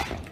Okay.